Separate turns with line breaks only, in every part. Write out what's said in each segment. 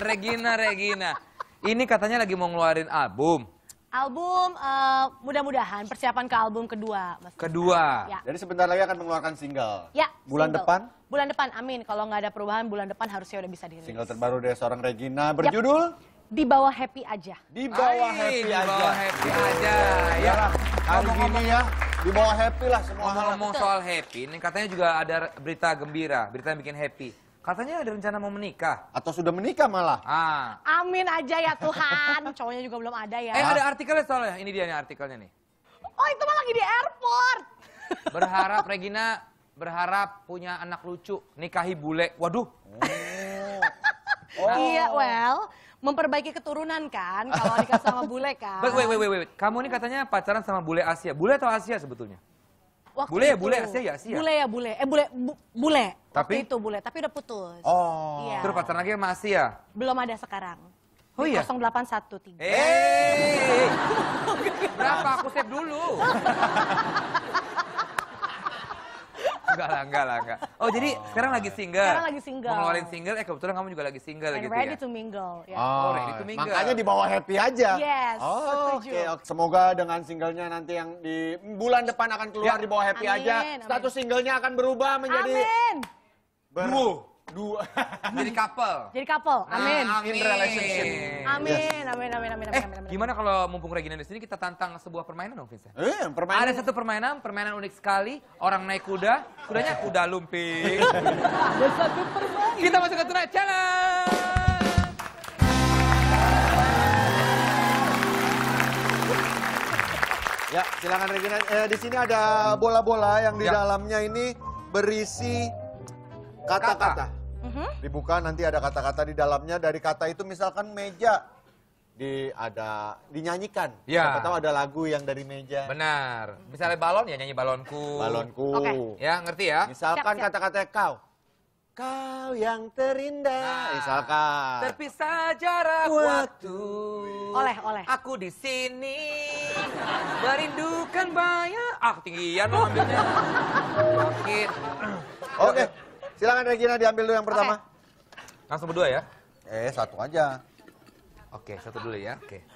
Regina, Regina. Ini katanya lagi mau ngeluarin album.
Album eh, mudah-mudahan persiapan ke album kedua. Mas.
Kedua.
Ya.
Jadi sebentar lagi akan mengeluarkan single.
Ya.
Bulan
single.
depan
Bulan depan, amin. Kalau nggak ada perubahan, bulan depan harusnya udah bisa dirilis.
single terbaru dari seorang Regina berjudul
Di bawah happy aja.
Di bawah
Ay,
happy
di
aja.
bawah happy aja. Ya.
Ya, hari gini ya, di bawah happy lah semua.
Ngomong-ngomong soal happy, ini katanya juga ada berita gembira, berita yang bikin happy. Katanya ada rencana mau menikah.
Atau sudah menikah malah.
Ah.
Amin aja ya Tuhan. Cowoknya juga belum ada ya.
Eh ada artikelnya soalnya, ini dia nih artikelnya nih.
Oh itu mah lagi di airport.
Berharap Regina berharap punya anak lucu, nikahi bule. Waduh,
Oh.
Iya, well, memperbaiki keturunan kan kalau nikah sama bule kan.
Wait, wait, wait, wait, wait. Kamu ini katanya pacaran sama bule Asia. Bule atau Asia sebetulnya?
Waktu
Bule ya, bule, Asia ya, Asia?
Bule ya, bule. Eh, bule, bu- bule.
Tapi?
Waktu itu bule, tapi udah putus.
Oh.
Iya.
Terus pacaran lagi sama Asia?
Belum ada sekarang.
Oh iya?
0813.
Eh, berapa? Aku save dulu. enggak lah, enggak lah, enggak. Oh, jadi sekarang lagi single.
Sekarang lagi single.
Mau ngeluarin single, eh kebetulan kamu juga lagi single
And
gitu
ready
ya.
to mingle. Ya.
Oh, ready to mingle.
Makanya di bawah happy aja.
Yes,
Oh,
setuju.
oke, oke. Semoga dengan singlenya nanti yang di bulan depan akan keluar
Ya.
di bawah happy
Amin,
aja.
amin.
Status singlenya akan berubah menjadi
Amin.
ber-
Duo.
Dua.
Jadi couple.
Jadi couple. Amin.
Nah,
In relationship.
Amin, amin, amin, amin,
Eh,
amin, amin.
gimana kalau mumpung Regina di sini kita tantang sebuah permainan dong, Vincent?
eh, permainan.
Ada satu permainan, permainan unik sekali. Orang naik kuda, kudanya kuda lumping.
Ada satu permainan.
Kita masuk ke Tonight Challenge.
Ya, silakan Regina. Eh, di sini ada bola-bola yang di
Ya.
dalamnya ini berisi kata-kata.
Mhm.
Dibuka nanti ada kata-kata di dalamnya. Dari kata itu misalkan meja di ada dinyanyikan.
Ya.
Siapa tahu ada lagu yang dari meja.
Benar. Misalnya balon ya nyanyi balonku.
Balonku.
Oke.
Ya, ngerti ya?
Misalkan
Siap, siap.
kata-katanya kau. Kau yang terindah.
Nah.
Misalkan.
Terpisah jarak waktu.
Oleh, oleh.
Aku di sini merindukan bayar. Ah, ketinggian lo ambilnya. Oke.
Oke. Silakan Regina diambil dulu yang pertama.
Langsung berdua ya.
Eh, satu aja.
Oke, satu dulu ya. Oke.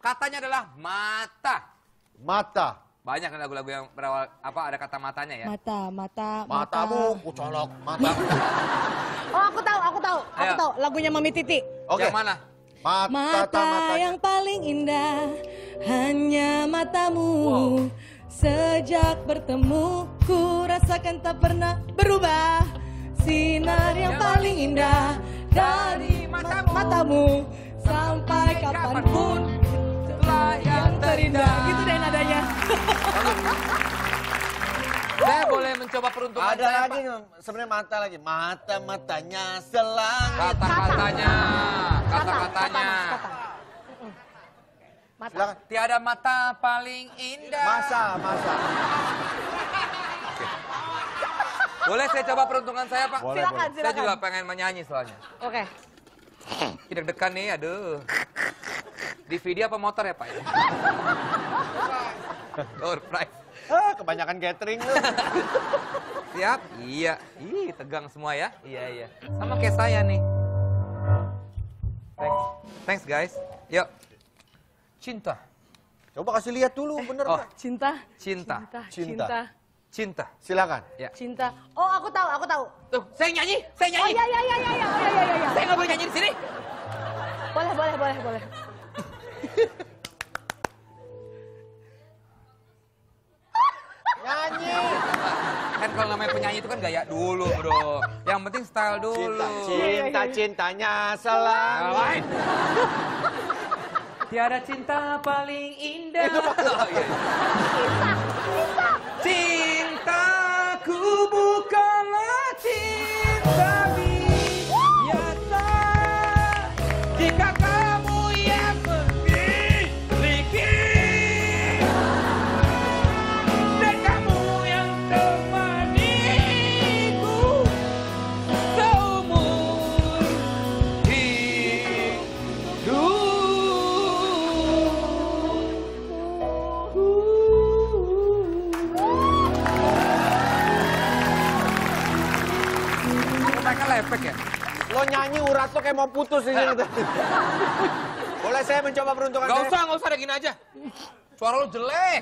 Katanya adalah mata.
Mata.
Banyak lagu-lagu yang berawal apa ada kata matanya ya.
Mata, mata,
Matamu kucolok mata.
Oh, aku tahu, aku tahu. Aku
Ayo.
tahu lagunya Mami Titi.
Oke.
Yang mana?
Mata,
Mata
matanya.
yang paling indah hanya matamu Sejak bertemu ku rasakan tak pernah berubah matamu Sampai kapan pun
Setelah yang terindah.
Gitu deh nadanya
Saya boleh mencoba peruntungan
Ada
saya,
lagi sebenarnya mata lagi. Mata matanya selangit.
Kata-katanya. Kata-katanya.
Kata, kata. Mm-mm. Mata.
Silakan.
Tiada mata paling indah.
Masa, masa.
Boleh saya coba peruntungan saya, Pak?
Boleh,
Silakan,
boleh.
Saya
silakan.
juga pengen menyanyi soalnya.
Oke.
Tidak dekan nih, aduh. DVD apa motor ya, Pak? ya? Door prize.
Ah, kebanyakan catering lu.
Siap? Iya. Ih, tegang semua ya. Iya, iya. Sama kayak saya nih. Thanks. Thanks, guys. Yuk. Cinta.
Coba kasih lihat dulu, bener
Oh,
nggak?
Cinta.
cinta.
Cinta.
Cinta.
Cinta.
Cinta.
Silakan.
Ya.
Cinta. Oh, aku tahu, aku tahu.
Tuh, saya nyanyi, saya
Oh
nyanyi.
iya iya iya iya iya. Oh iya iya iya.
Saya nggak boleh nyanyi di sini.
Boleh boleh boleh boleh.
Nyanyi.
Kan kalau namanya penyanyi itu kan gaya dulu, bro. Yang penting style dulu.
Cinta, cinta, cintanya selangit.
Ngapain? Tiada cinta paling indah. Oh, iya. Cintaku Mereka lepek ya?
Lo nyanyi urat lo kayak mau putus di sini. Boleh saya mencoba peruntungan
Gak
saya?
usah, gak usah Regina aja. Suara lu jelek.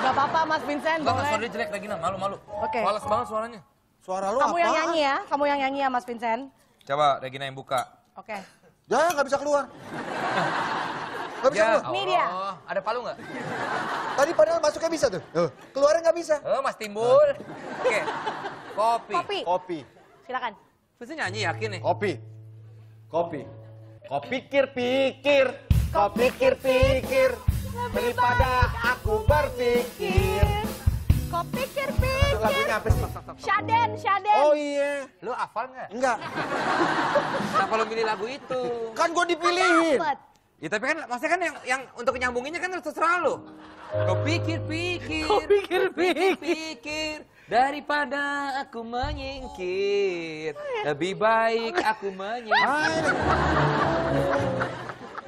Gak apa-apa Mas Vincent,
Enggak,
boleh.
suara dia jelek Regina, malu-malu.
Oke.
Males banget suaranya.
Suara lo
Kamu
apa?
yang nyanyi ya, kamu yang nyanyi ya Mas Vincent.
Coba Regina yang buka.
Oke.
Ya, nggak bisa keluar. Nggak bisa
Ya,
keluar.
Ini dia.
Ada palu nggak?
Tadi padahal masuknya bisa tuh. Tuh, keluarnya nggak bisa.
Oh, Mas Timbul. Oke. Kopi.
Kopi.
Kopi.
Silakan.
Pasti nyanyi yakin nih.
Kopi. Kopi. Kau pikir-pikir, kau pikir-pikir, daripada aku berpikir.
Kau pikir-pikir.
lagunya apa sih?
Shaden, Shaden.
Oh iya.
Lu hafal nggak?
Enggak.
Kenapa lu milih lagu itu?
Kan gue dipilihin.
Ya tapi kan maksudnya kan yang yang untuk nyambunginnya kan terserah lu. Kau pikir-pikir.
Kau pikir-pikir.
Daripada aku menyingkir. Lebih baik aku menyingkir.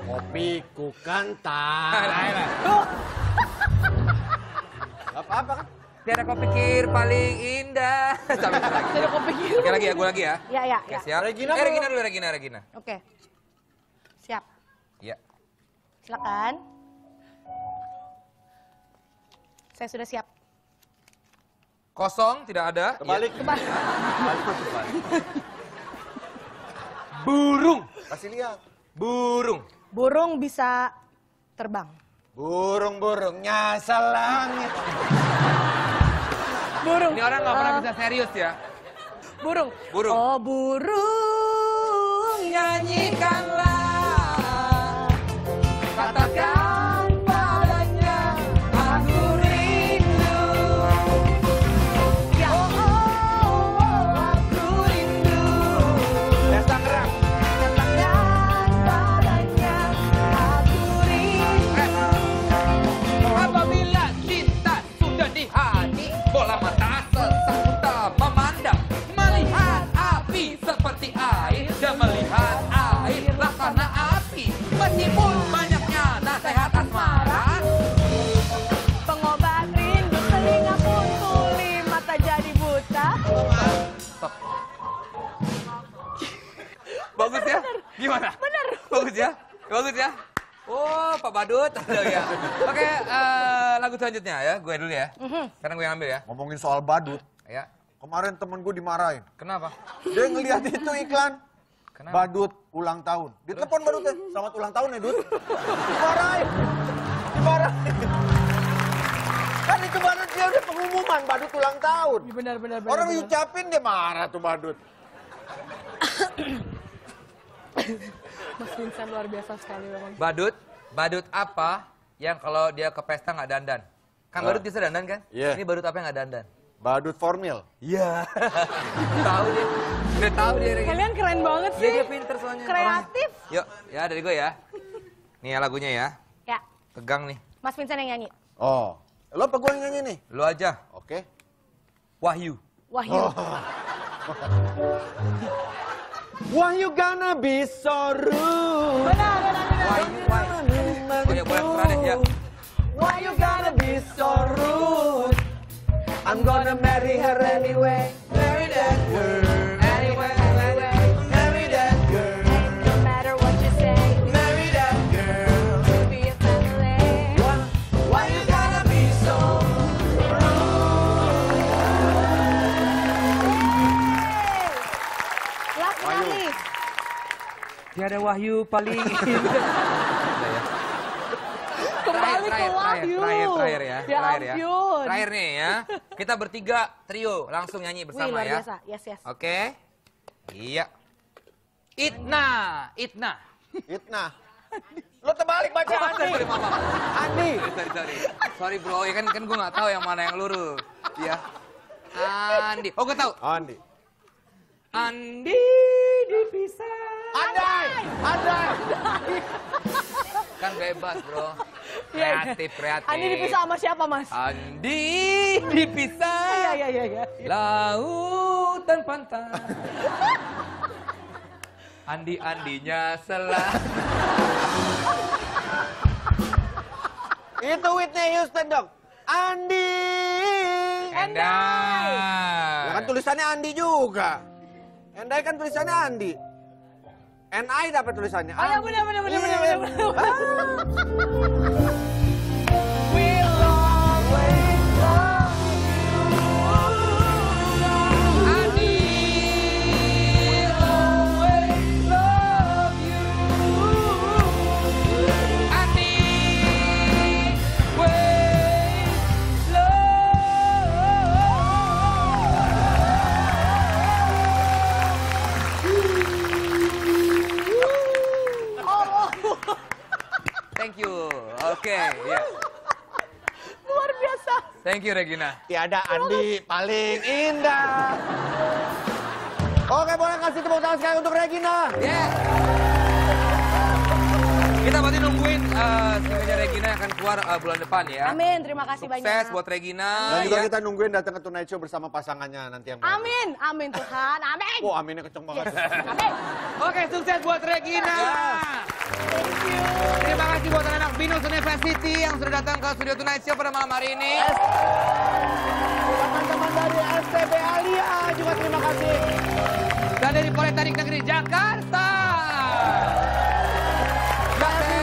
Kopiku kantang. Apa-apa kan?
Tiada kau pikir paling indah. Sampai lagi.
Tidak kau pikir.
Oke lagi ya, gue lagi ya.
Ya, ya,
Oke,
ya.
siap.
Regina
eh, Regina dulu, Regina, Regina.
Oke. Siap.
Iya.
Silakan. Saya sudah siap.
Kosong, tidak ada.
Kebalik.
Kembali.
Burung.
Kasih lihat.
Burung.
Burung bisa terbang.
Burung-burung nyasar langit.
Burung.
Ini orang nggak pernah
Eh,
bisa serius ya.
Burung.
Burung.
Oh, burung nyanyikanlah. Ya.
Oke, eh, lagu selanjutnya ya. Gue dulu ya. Sekarang gue yang ambil ya.
Ngomongin soal badut.
Ya.
Kemarin temen gue dimarahin.
Kenapa?
Dia ngeliat itu iklan.
Kenapa?
Badut ulang tahun. Ditelepon badutnya. Selamat ulang tahun ya, Dut. Dimarahin. Dimarahin. Kan itu badut dia udah pengumuman badut ulang tahun.
Benar benar benar.
Orang
benar.
diucapin dia marah tuh badut.
Mas Vincent luar biasa sekali memang.
Badut? Badut apa yang kalau dia ke pesta nggak dandan? Kan
Ah.
badut bisa dandan kan?
Iya.
Ini badut apa yang nggak dandan?
Badut formil.
Iya. tahu dia. Udah tahu dia.
Kalian keren banget
Dia,
sih.
dia pinter soalnya.
Kreatif.
orangnya. Yuk, ya dari gue ya. Nih ya lagunya ya.
Ya,
Tegang nih.
Mas Vincent yang nyanyi.
Oh. Lo apa gue yang nyanyi nih?
Lu aja.
Oke.
Wahyu.
Wahyu.
Oh. Why you gonna be so rude?
Benar, benar,
I'm gonna marry her anyway. Marry that girl.
Anyway, anyway.
Marry that girl.
No matter what you say,
Marry that girl.
we'll be a family.
Why, why you gonna be so
Lah, nyanyi.
Tiada wahyu paling ya.
Kembali ke Wahyu.
Terakhir, terakhir ya.
Ya
terakhir ya. Terakhir nih ya. Kita bertiga trio langsung nyanyi
Wih,
bersama
luar
ya.
biasa. Yes, yes.
Oke. Iya. Itna, Itna.
Itna. Lo terbalik baca
Sorry,
Andi.
sorry, maaf, maaf.
Andi.
Sorry, sorry, sorry. Bro, ya kan kan gue nggak tahu yang mana yang lurus. Iya. Andi. Oh, gue tahu.
Andi.
Andi dipisah.
Andai. Andai.
Kan bebas bro.
Iya, iya.
Kreatif, kreatif.
Andi dipisah sama siapa, Mas?
Andi dipisah.
Iya, iya, iya, iya.
Laut dan pantai. Andi-andinya selah.
Itu Whitney Houston dong. Andi.
Endai.
Ya kan tulisannya Andi juga. Endai kan tulisannya Andi. NI dapat tulisannya.
Oh ya benar benar benar benar benar.
Thank you. Oke, ya.
Luar biasa.
Thank you Regina.
Tiada Andi paling indah. Oke, boleh kasih tepuk tangan sekali untuk Regina.
Ya. Kita berarti nungguin uh, singlenya Regina yang akan keluar uh, bulan depan ya.
Amin, terima kasih
Sukses
banyak.
buat Regina.
Dan juga
ya.
kita nungguin datang ke Tonight Show bersama pasangannya nanti yang baru.
Amin, amin Tuhan, amin.
Oh, aminnya kenceng banget.
Amin.
Oke, sukses buat Regina. Terima kasih buat anak Binus University yang sudah datang ke studio Tonight Show pada malam hari ini.
Teman-teman dari STB Alia juga terima kasih.
Dan dari Politeknik Negeri Jakarta.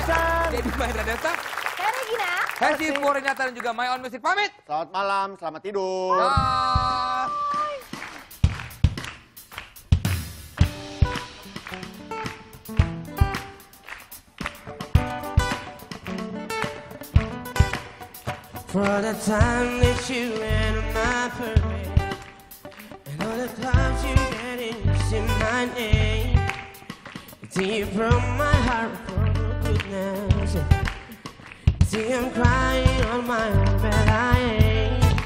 Susan.
Jadi Mahendra Desa,
Saya Regina.
Hesi Purnyata dan juga My Own Music pamit.
Selamat malam, selamat tidur.
For the time that you ran on my parade. And all the clubs you get in, my name. You broke my heart for goodness. See I'm crying on my own bed I ain't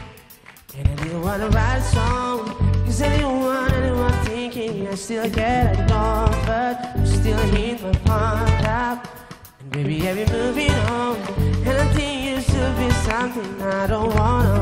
And I didn't wanna write a song. Cause anyone, anyone thinking I still get along? But I'm still in my heart. Out And baby, I've been moving on. And I think something I don't wanna